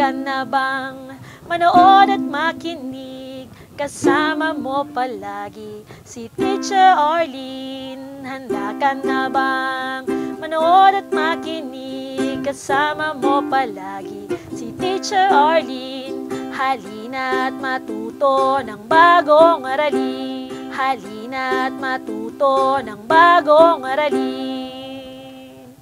ka na bang manood at makinig? Kasama mo palagi si Teacher Arlene. Handa ka na bang manood at makinig? Kasama mo palagi si Teacher Arlene. Halina at matuto ng bagong aralin. Halina at matuto ng bagong aralin.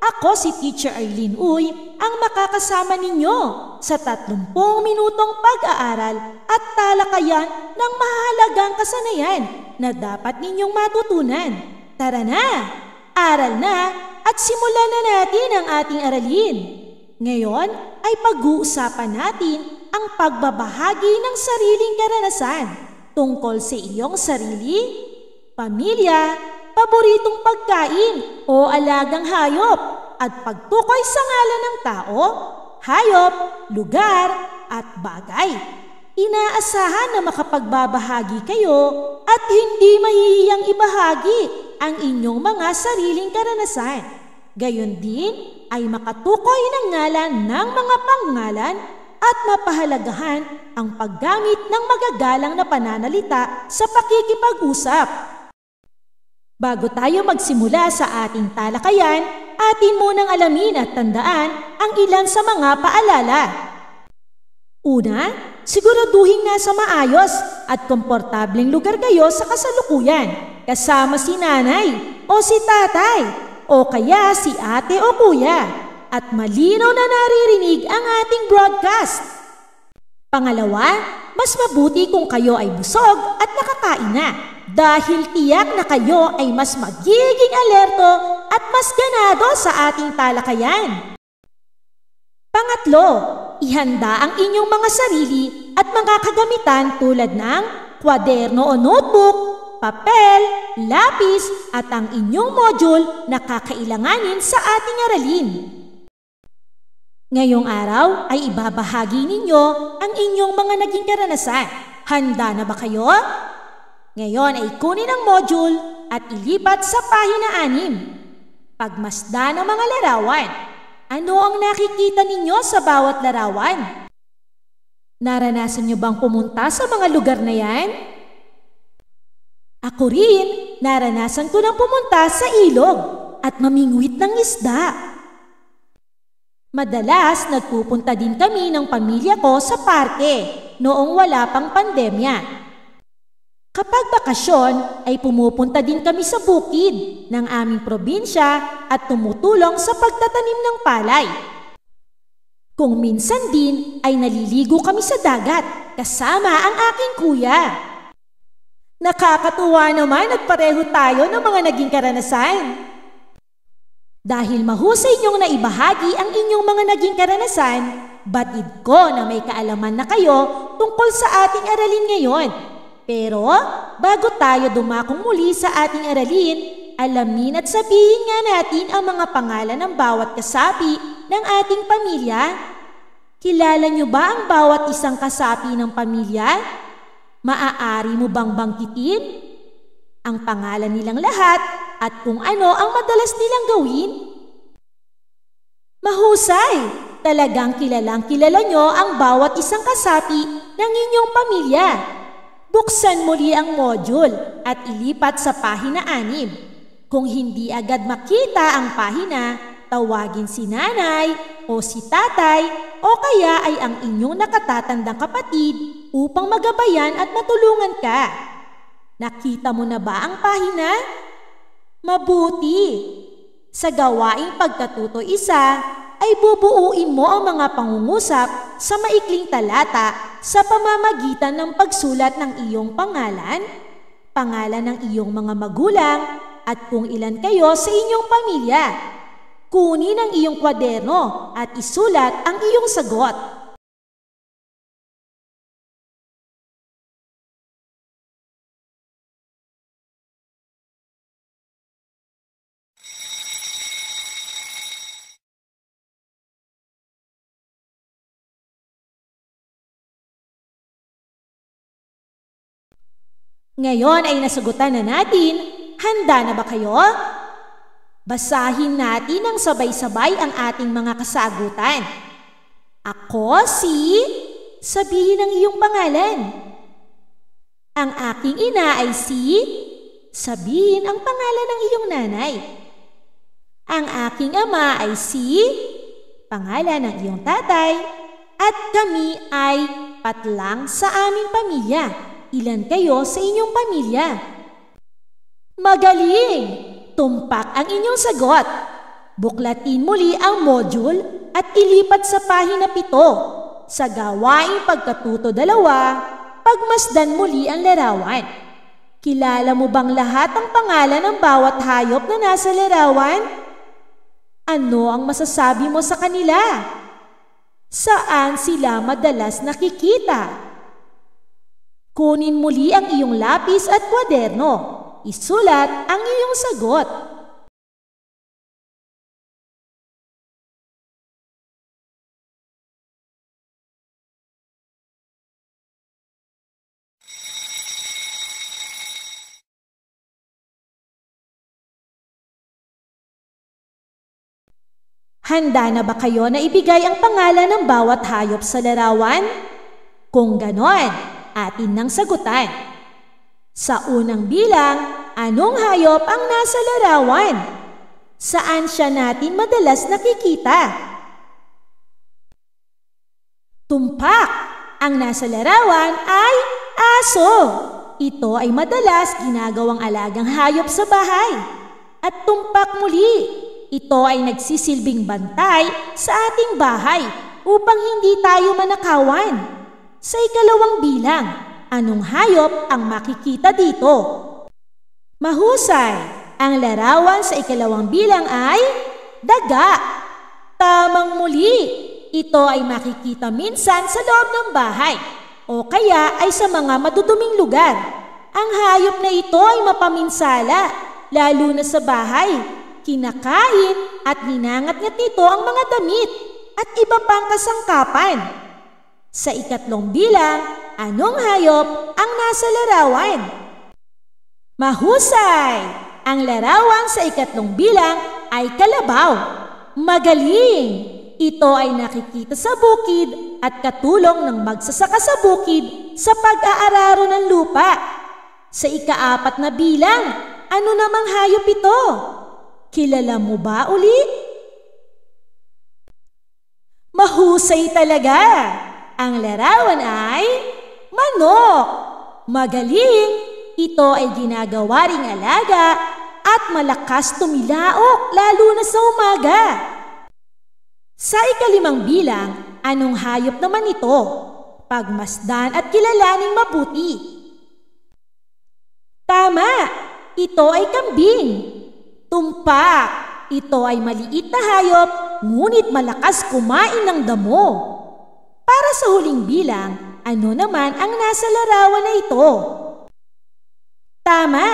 Ako si Teacher Arlene Uy, ang makakasama ninyo sa 30 minutong pag-aaral at talakayan ng mahalagang kasanayan na dapat ninyong matutunan. Tara na! Aral na at simulan na natin ang ating aralin. Ngayon ay pag-uusapan natin ang pagbabahagi ng sariling karanasan tungkol sa iyong sarili, pamilya, paboritong pagkain o alagang hayop at pagtukoy sa ngalan ng tao, hayop, lugar at bagay. Inaasahan na makapagbabahagi kayo at hindi mahihiyang ibahagi ang inyong mga sariling karanasan. Gayon din ay makatukoy ng ngalan ng mga pangalan at mapahalagahan ang paggamit ng magagalang na pananalita sa pakikipag-usap. Bago tayo magsimula sa ating talakayan, atin munang alamin at tandaan ang ilan sa mga paalala. Una, siguraduhin nasa maayos at komportableng lugar kayo sa kasalukuyan, kasama si nanay o si tatay o kaya si ate o kuya at malinaw na naririnig ang ating broadcast. Pangalawa, mas mabuti kung kayo ay busog at nakakain na dahil tiyak na kayo ay mas magiging alerto at mas ganado sa ating talakayan. Pangatlo, ihanda ang inyong mga sarili at mga kagamitan tulad ng kwaderno o notebook, papel, lapis at ang inyong module na kakailanganin sa ating aralin. Ngayong araw ay ibabahagi ninyo ang inyong mga naging karanasan. Handa na ba kayo? Ngayon ay kunin ang module at ilipat sa pahina 6. Pagmasda ng mga larawan. Ano ang nakikita ninyo sa bawat larawan? Naranasan niyo bang pumunta sa mga lugar na yan? Ako rin, naranasan ko nang pumunta sa ilog at mamingwit ng isda. Madalas nagpupunta din kami ng pamilya ko sa parke noong wala pang pandemya. Kapag bakasyon ay pumupunta din kami sa bukid ng aming probinsya at tumutulong sa pagtatanim ng palay. Kung minsan din ay naliligo kami sa dagat kasama ang aking kuya. Nakakatuwa naman at pareho tayo ng mga naging karanasan. Dahil mahusay niyong naibahagi ang inyong mga naging karanasan, batid ko na may kaalaman na kayo tungkol sa ating aralin ngayon. Pero bago tayo dumakong muli sa ating aralin, alamin at sabihin nga natin ang mga pangalan ng bawat kasapi ng ating pamilya. Kilala niyo ba ang bawat isang kasapi ng pamilya? Maaari mo bang bangkitin? Ang pangalan nilang lahat at kung ano ang madalas nilang gawin? Mahusay! Talagang kilalang kilala nyo ang bawat isang kasapi ng inyong pamilya. Buksan muli ang module at ilipat sa pahina 6. Kung hindi agad makita ang pahina, tawagin si nanay o si tatay o kaya ay ang inyong nakatatandang kapatid upang magabayan at matulungan ka. Nakita mo na ba ang pahina? Mabuti! Sa gawaing pagkatuto isa, ay bubuuin mo ang mga pangungusap sa maikling talata sa pamamagitan ng pagsulat ng iyong pangalan, pangalan ng iyong mga magulang, at kung ilan kayo sa inyong pamilya. Kunin ang iyong kwaderno at isulat ang iyong sagot. Ngayon ay nasagutan na natin. Handa na ba kayo? Basahin natin ng sabay-sabay ang ating mga kasagutan. Ako si... Sabihin ang iyong pangalan. Ang aking ina ay si... Sabihin ang pangalan ng iyong nanay. Ang aking ama ay si... Pangalan ng iyong tatay. At kami ay patlang sa aming pamilya. Ilan kayo sa inyong pamilya? Magaling! Tumpak ang inyong sagot. Buklatin muli ang module at ilipat sa pahina pito. Sa gawaing pagkatuto dalawa, pagmasdan muli ang larawan. Kilala mo bang lahat ang pangalan ng bawat hayop na nasa larawan? Ano ang masasabi mo sa kanila? Saan sila madalas nakikita? Kunin muli ang iyong lapis at kwaderno. Isulat ang iyong sagot. Handa na ba kayo na ibigay ang pangalan ng bawat hayop sa larawan? Kung ganon, atin nang sagutan. Sa unang bilang, anong hayop ang nasa larawan? Saan siya natin madalas nakikita? Tumpak! Ang nasa larawan ay aso. Ito ay madalas ginagawang alagang hayop sa bahay. At tumpak muli, ito ay nagsisilbing bantay sa ating bahay upang hindi tayo manakawan. Sa ikalawang bilang, anong hayop ang makikita dito? Mahusay! Ang larawan sa ikalawang bilang ay daga. Tamang muli, ito ay makikita minsan sa loob ng bahay o kaya ay sa mga maduduming lugar. Ang hayop na ito ay mapaminsala, lalo na sa bahay kinakain at ninangat-ngat nito ang mga damit at iba pang kasangkapan. Sa ikatlong bilang, anong hayop ang nasa larawan? Mahusay! Ang larawan sa ikatlong bilang ay kalabaw. Magaling! Ito ay nakikita sa bukid at katulong ng magsasaka sa bukid sa pag-aararo ng lupa. Sa ikaapat na bilang, ano namang hayop ito? Kilala mo ba uli? Mahusay talaga! Ang larawan ay manok. Magaling! Ito ay ginagawa ring alaga at malakas tumilaok lalo na sa umaga. Sa ikalimang bilang, anong hayop naman ito? Pagmasdan at kilalaning mabuti. Tama! Ito ay kambing. Tumpak! Ito ay maliit na hayop, ngunit malakas kumain ng damo. Para sa huling bilang, ano naman ang nasa larawan na ito? Tama!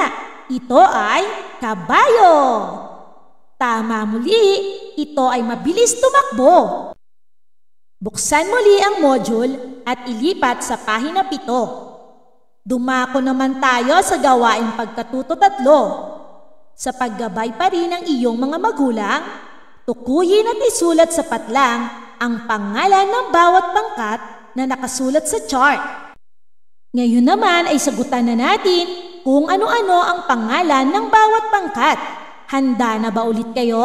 Ito ay kabayo! Tama muli, ito ay mabilis tumakbo. Buksan muli ang module at ilipat sa pahina pito. Dumako naman tayo sa gawaing pagkatuto tatlo sa paggabay pa rin ng iyong mga magulang, tukuyin at isulat sa patlang ang pangalan ng bawat pangkat na nakasulat sa chart. Ngayon naman ay sagutan na natin kung ano-ano ang pangalan ng bawat pangkat. Handa na ba ulit kayo?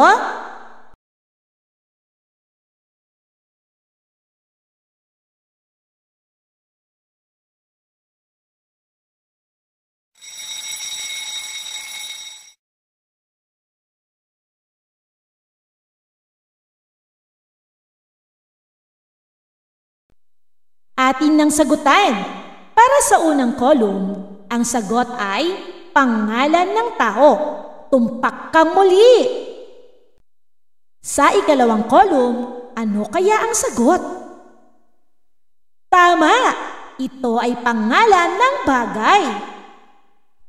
Atin nang sagutan. Para sa unang kolum, ang sagot ay pangalan ng tao. Tumpak kang muli. Sa ikalawang kolum, ano kaya ang sagot? Tama! Ito ay pangalan ng bagay.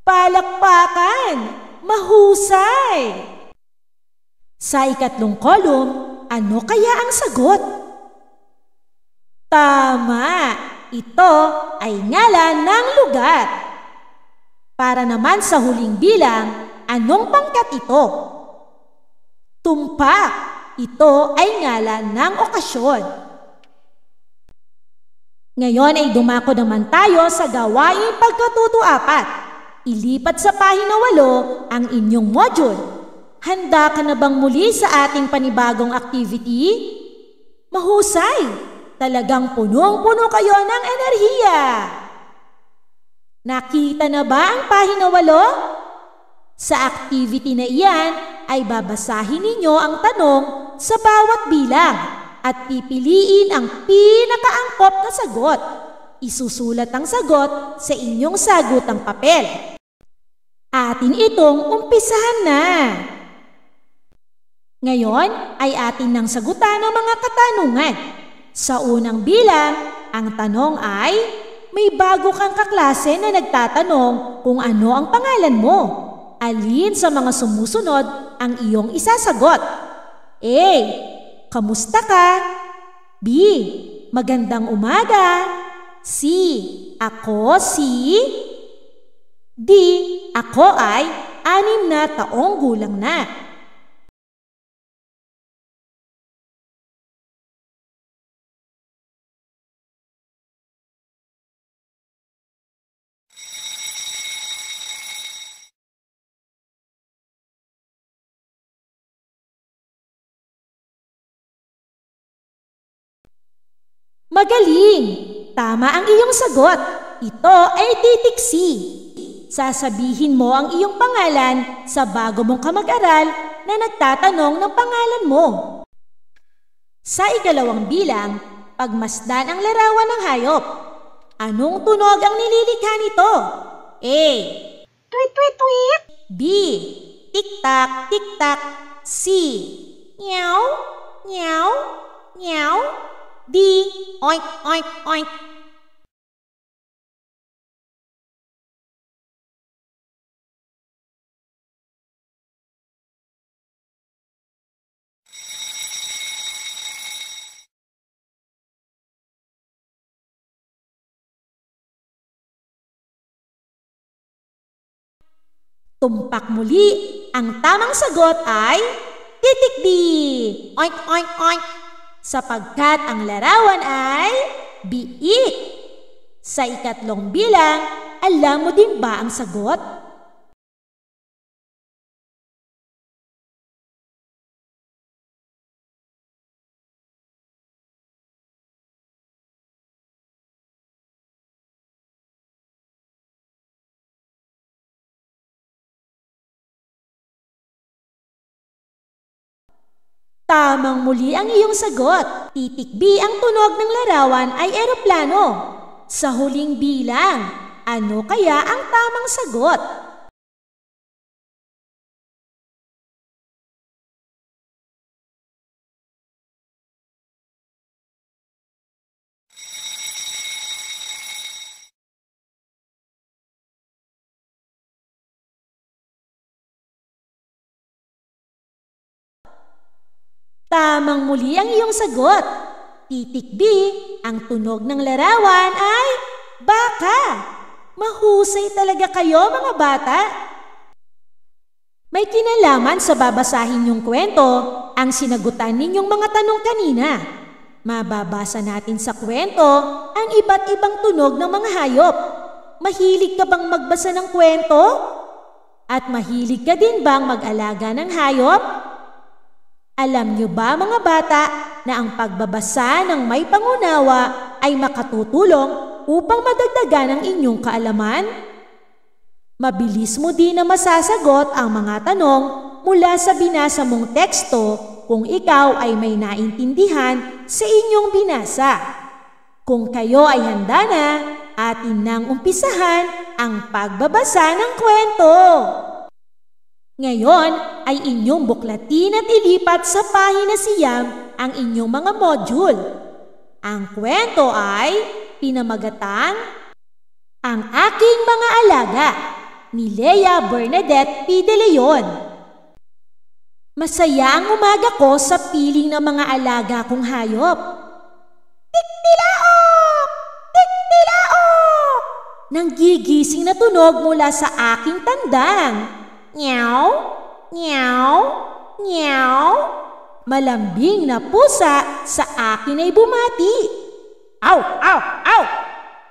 Palakpakan! Mahusay! Sa ikatlong kolum, ano kaya ang sagot? Tama! Ito ay ngalan ng lugar. Para naman sa huling bilang, anong pangkat ito? Tumpa! Ito ay ngalan ng okasyon. Ngayon ay dumako naman tayo sa gawaing pagkatuto apat. Ilipat sa pahina walo ang inyong module. Handa ka na bang muli sa ating panibagong activity? Mahusay! Talagang punong-puno kayo ng enerhiya! Nakita na ba ang pahina walo? Sa activity na iyan ay babasahin ninyo ang tanong sa bawat bilang at pipiliin ang pinakaangkop na sagot. Isusulat ang sagot sa inyong sagutang papel. Atin itong umpisahan na. Ngayon ay atin nang sagutan ang mga katanungan. Sa unang bilang, ang tanong ay, may bago kang kaklase na nagtatanong kung ano ang pangalan mo. Alin sa mga sumusunod ang iyong isasagot? A. Kamusta ka? B. Magandang umaga. C. Ako si... D. Ako ay anim na taong gulang na. Magaling! Tama ang iyong sagot. Ito ay titiksi. Sasabihin mo ang iyong pangalan sa bago mong kamag-aral na nagtatanong ng pangalan mo. Sa ikalawang bilang, pagmasdan ang larawan ng hayop. Anong tunog ang nililikha nito? A. Tweet, tweet, tweet! B. Tik-tak, tik-tak. C. Meow, meow, meow. D. Oink, oink, oink. Tumpak muli. Ang tamang sagot ay titik D. Oink, oink, oink. Sapagkat ang larawan ay biik. Sa ikatlong bilang, alam mo din ba ang sagot? Tamang muli ang iyong sagot. Titik B ang tunog ng larawan ay eroplano. Sa huling bilang, ano kaya ang tamang sagot? Tamang muli ang iyong sagot. Titik B, ang tunog ng larawan ay baka. Mahusay talaga kayo mga bata. May kinalaman sa babasahin yung kwento ang sinagutan ninyong mga tanong kanina. Mababasa natin sa kwento ang iba't ibang tunog ng mga hayop. Mahilig ka bang magbasa ng kwento? At mahilig ka din bang mag-alaga ng hayop? Alam niyo ba mga bata na ang pagbabasa ng may pangunawa ay makatutulong upang madagdagan ang inyong kaalaman? Mabilis mo din na masasagot ang mga tanong mula sa binasa mong teksto kung ikaw ay may naintindihan sa inyong binasa. Kung kayo ay handa na, atin nang umpisahan ang pagbabasa ng kwento. Ngayon ay inyong buklatin at ilipat sa pahina siyam ang inyong mga module. Ang kwento ay pinamagatang Ang Aking Mga Alaga ni Lea Bernadette P. De Leon. Masaya ang umaga ko sa piling ng mga alaga kong hayop. Tiktilaok! Tiktilaok! Nang gigising na tunog mula sa aking tandang. Meow, meow, meow. Malambing na pusa sa akin ay bumati. Aw, aw, aw!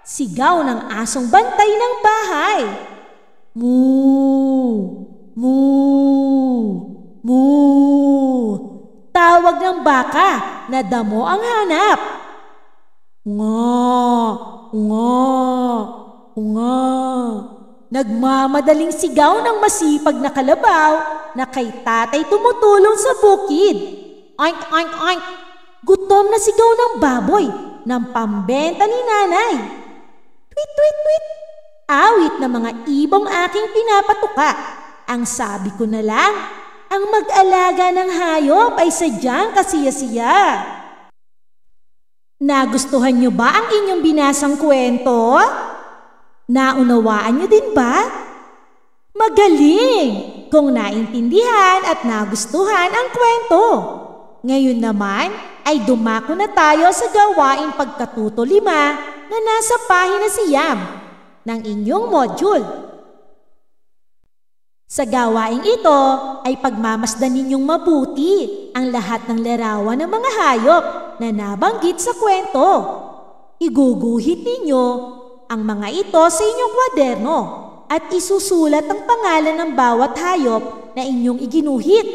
Sigaw ng asong bantay ng bahay. Moo! Moo! Moo! Tawag ng baka na damo ang hanap. Nga! Nga! Nga! Nagmamadaling sigaw ng masipag na kalabaw na kay tatay tumutulong sa bukid. Oink, oink, oink! Gutom na sigaw ng baboy ng pambenta ni nanay. Tweet, tweet, tweet! Awit na mga ibong aking pinapatuka. Ang sabi ko na lang, ang mag-alaga ng hayop ay sadyang kasiya-siya. Nagustuhan niyo ba ang inyong binasang kwento? Naunawaan niyo din ba? Magaling! Kung naintindihan at nagustuhan ang kwento. Ngayon naman ay dumako na tayo sa gawaing pagkatuto lima na nasa pahina siyam ng inyong module. Sa gawaing ito ay pagmamasdan ninyong mabuti ang lahat ng larawan ng mga hayop na nabanggit sa kwento. Iguguhit ninyo ang mga ito sa inyong kwaderno at isusulat ang pangalan ng bawat hayop na inyong iginuhit.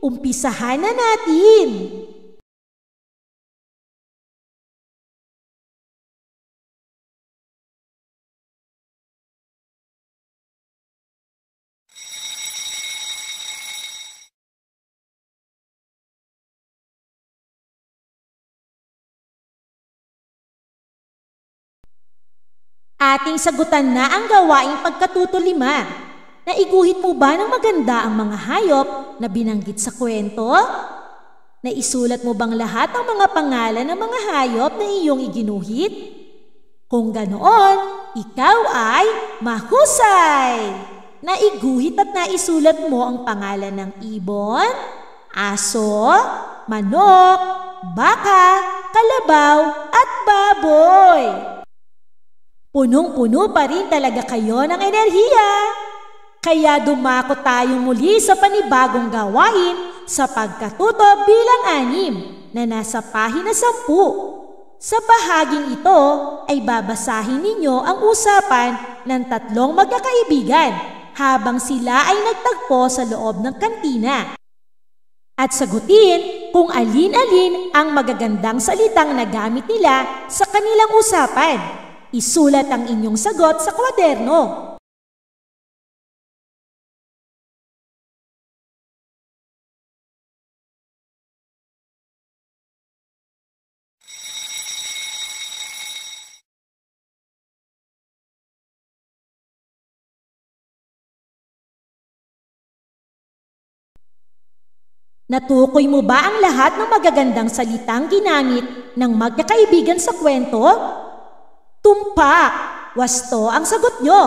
Umpisahan na natin! Ating sagutan na ang gawaing pagkatuto lima. Naiguhit mo ba ng maganda ang mga hayop na binanggit sa kwento? Naisulat mo bang lahat ang mga pangalan ng mga hayop na iyong iginuhit? Kung ganoon, ikaw ay mahusay! Naiguhit at naisulat mo ang pangalan ng ibon, aso, manok, baka, kalabaw at baboy. Punong-puno pa rin talaga kayo ng enerhiya. Kaya dumako tayo muli sa panibagong gawain sa pagkatuto bilang anim na nasa pahina sampu. Sa bahaging ito ay babasahin ninyo ang usapan ng tatlong magkakaibigan habang sila ay nagtagpo sa loob ng kantina. At sagutin kung alin-alin ang magagandang salitang nagamit nila sa kanilang usapan. Isulat ang inyong sagot sa kwaderno. Natukoy mo ba ang lahat ng magagandang salitang ginamit ng magkakaibigan sa kwento? Tumpak, wasto ang sagot nyo.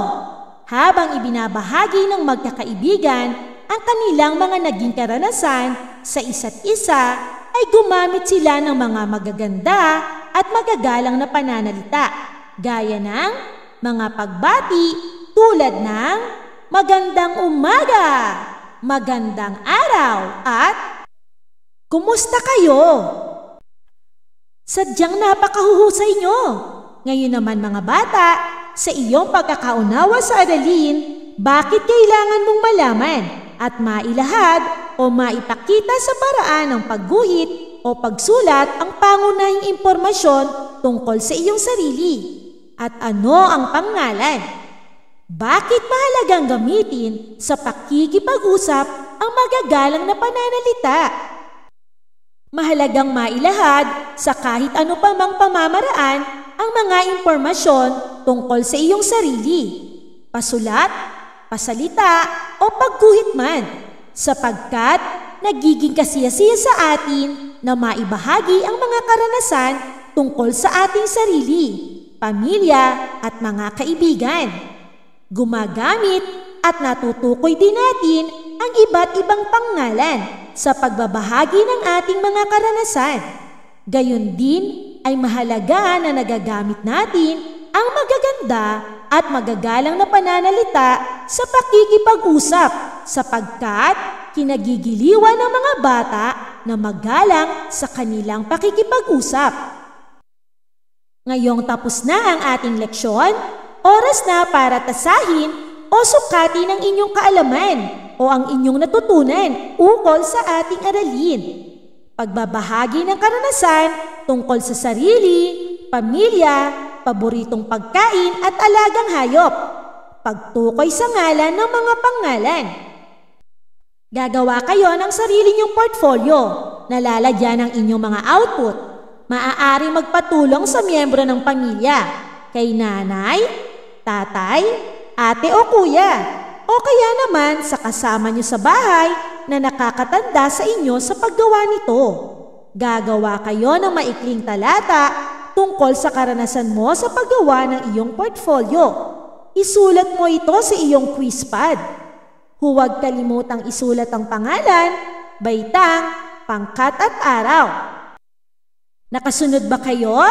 Habang ibinabahagi ng magkakaibigan ang kanilang mga naging karanasan sa isa't isa, ay gumamit sila ng mga magaganda at magagalang na pananalita, gaya ng mga pagbati tulad ng magandang umaga, magandang araw at kumusta kayo? Sadyang napakahuhusay nyo. Ngayon naman mga bata, sa iyong pagkakaunawa sa aralin, bakit kailangan mong malaman at mailahad o maipakita sa paraan ng pagguhit o pagsulat ang pangunahing impormasyon tungkol sa iyong sarili? At ano ang pangalan? Bakit mahalagang gamitin sa pakikipag-usap ang magagalang na pananalita? Mahalagang mailahad sa kahit ano pa mang pamamaraan ang mga impormasyon tungkol sa iyong sarili, pasulat, pasalita o pagguhit man, sapagkat nagiging kasiyasiya sa atin na maibahagi ang mga karanasan tungkol sa ating sarili, pamilya at mga kaibigan. Gumagamit at natutukoy din natin ang iba't ibang pangalan sa pagbabahagi ng ating mga karanasan. Gayon din ay mahalaga na nagagamit natin ang magaganda at magagalang na pananalita sa pakikipag-usap sapagkat kinagigiliwan ng mga bata na magalang sa kanilang pakikipag-usap. Ngayong tapos na ang ating leksyon, oras na para tasahin o sukatin ang inyong kaalaman o ang inyong natutunan ukol sa ating aralin. Pagbabahagi ng karanasan tungkol sa sarili, pamilya, paboritong pagkain at alagang hayop. Pagtukoy sa ngalan ng mga pangalan. Gagawa kayo ng sarili niyong portfolio na lalagyan ng inyong mga output. Maaari magpatulong sa miyembro ng pamilya, kay nanay, tatay, ate o kuya, o kaya naman sa kasama niyo sa bahay na nakakatanda sa inyo sa paggawa nito. Gagawa kayo ng maikling talata tungkol sa karanasan mo sa paggawa ng iyong portfolio. Isulat mo ito sa iyong quiz pad Huwag kalimutang isulat ang pangalan, baitang, pangkat at araw. Nakasunod ba kayo?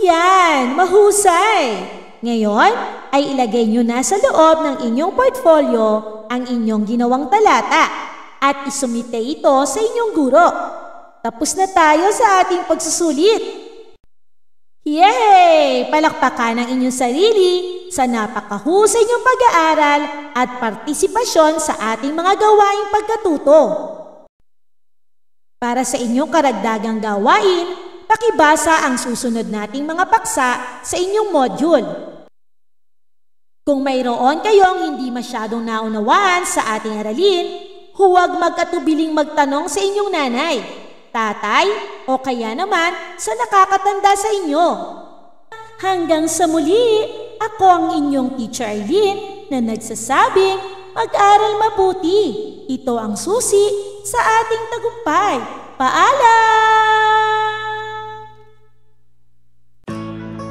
Yan, mahusay! Ngayon ay ilagay nyo na sa loob ng inyong portfolio ang inyong ginawang talata at isumite ito sa inyong guro. Tapos na tayo sa ating pagsusulit. Yay! Palakpakan ang inyong sarili sa napakahusay niyong pag-aaral at partisipasyon sa ating mga gawaing pagkatuto. Para sa inyong karagdagang gawain, pakibasa ang susunod nating mga paksa sa inyong module. Kung mayroon kayong hindi masyadong naunawaan sa ating aralin, huwag magkatubiling magtanong sa inyong nanay tatay, o kaya naman sa nakakatanda sa inyo. Hanggang sa muli, ako ang inyong teacher Eileen na nagsasabing mag-aral mabuti. Ito ang susi sa ating tagumpay. Paalam!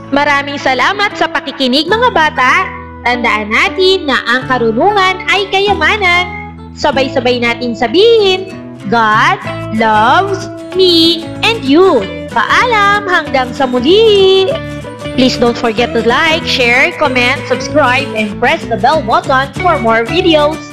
Maraming salamat sa pakikinig mga bata. Tandaan natin na ang karunungan ay kayamanan. Sabay-sabay natin sabihin, God loves me and you. Paalam hanggang sa muli! Please don't forget to like, share, comment, subscribe, and press the bell button for more videos.